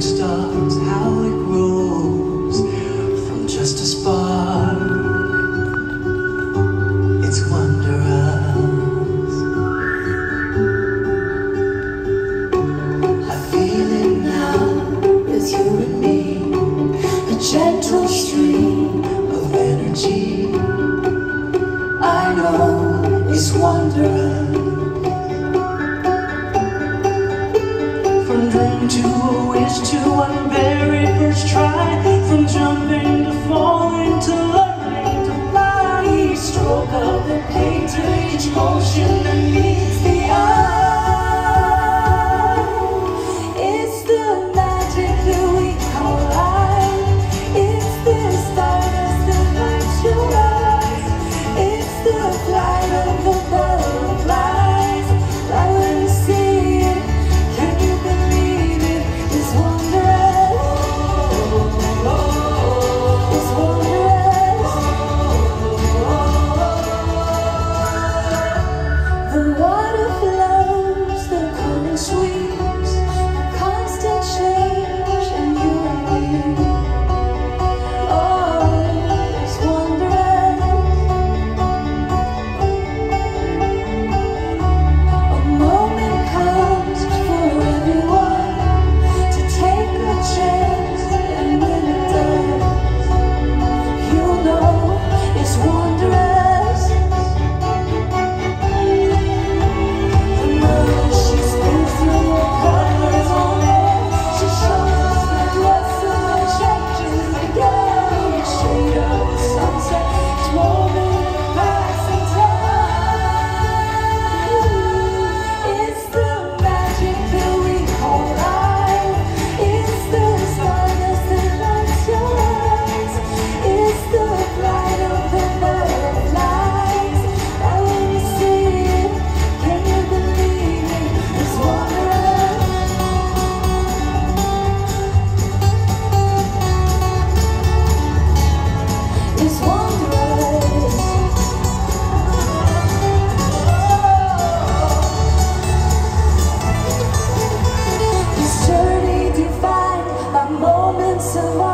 starts, how it to a wish to one very first try. From jumping to falling to learning to fly. Each stroke of the painter, each motion you. this journey divine by moments of